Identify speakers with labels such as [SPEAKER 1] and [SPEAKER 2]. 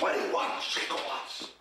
[SPEAKER 1] 21 gigawatts.